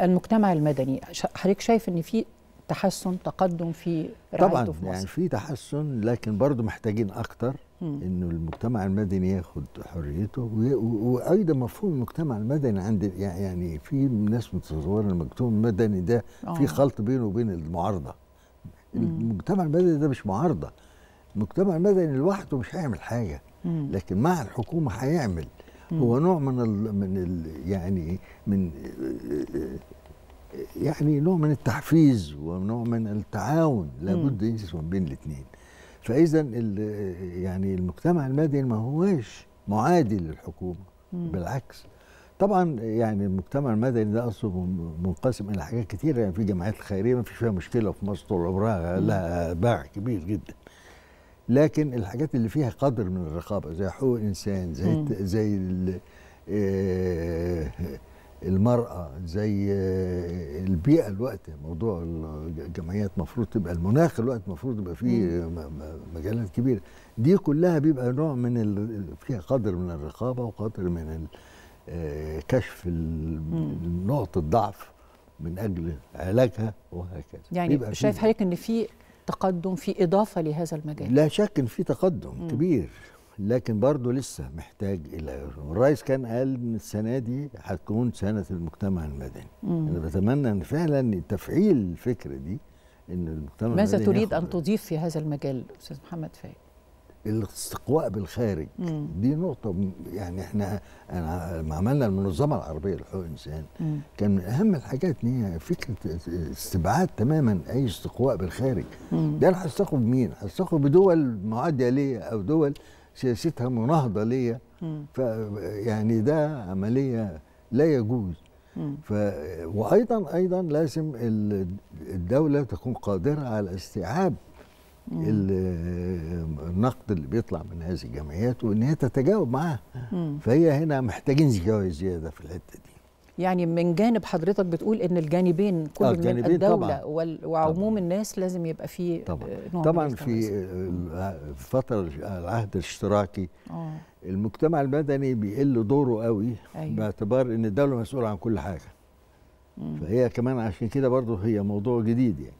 المجتمع المدني حضرتك شايف إن في تحسن تقدم في طبعا في يعني مصر في تحسن لكن برضه محتاجين أكتر. إنه المجتمع المدني ياخد حريته وأيضا مفهوم المجتمع المدني عند يعني في ناس متصوره المجتمع المدني ده آه. في خلط بينه وبين المعارضة المجتمع المدني ده مش معارضة المجتمع المدني لوحده مش هيعمل حاجة. لكن مع الحكومة هيعمل هو نوع من ال من ال يعني من يعني نوع من التحفيز ونوع من التعاون لابد يسمى بين الاثنين فاذا ال- يعني المجتمع المدني ما هواش معادي للحكومة بالعكس. طبعا يعني المجتمع المدني ده أصله منقسم إلى حاجات كتيرة يعني في جمعيات الخيريه ما فيش فيها مشكلة في مصر طول عمرها لها باع كبير جدا. لكن الحاجات اللي فيها قدر من الرقابة زي حقوق الإنسان زي مم. زي آه، المرأة زي آه، البيئة الوقت موضوع الجمعيات المفروض تبقى المناخ الوقت المفروض يبقى فيه مجالات كبيرة. دي كلها بيبقى نوع من ال- فيها قدر من الرقابة وقدر من آه، كشف ال- نقط الضعف من أجل علاجها وهكذا. يعني شايف حضرتك إن في تقدم في إضافة لهذا المجال. لا شك إن في تقدم كبير لكن برضه لسه محتاج إلى الرئيس كان قال إن السنة دي هتكون سنة المجتمع المدني. أنا بتمنى إن فعلا تفعيل الفكرة دي إن المجتمع ماذا المدني تريد أن تضيف في هذا المجال أستاذ محمد فايق الاستقواء بالخارج مم. دي نقطة يعني إحنا أنا لما عملنا المنظمة العربية لحقوق الإنسان مم. كان من أهم الحاجات إن هي فكرة استبعاد تماما أي استقواء بالخارج مم. ده أنا هستقوا بمين؟ هستقوا بدول معادية ليا أو دول سياستها مناهضة ليا مم. ف يعني ده عملية لا يجوز. ف وأيضا أيضا لازم ال- الدولة تكون قادرة على استيعاب النقد اللي بيطلع من هذه الجمعيات وإن هي تتجاوب معاه. فهي هنا محتاجين زيادة زيادة في الحتة دي. يعني من جانب حضرتك بتقول إن الجانبين كل آه، من الجانبين الدولة طبعاً. وال- وعموم طبعاً. الناس لازم يبقى فيه طبعا آه، نوع طبعا. من في فتره العهد الاشتراكي آه. المجتمع المدني بيقل دوره قوي أيوة. باعتبار إن الدولة مسؤولة عن كل حاجة. فهي كمان عشان كده برضه هي موضوع جديد يعني.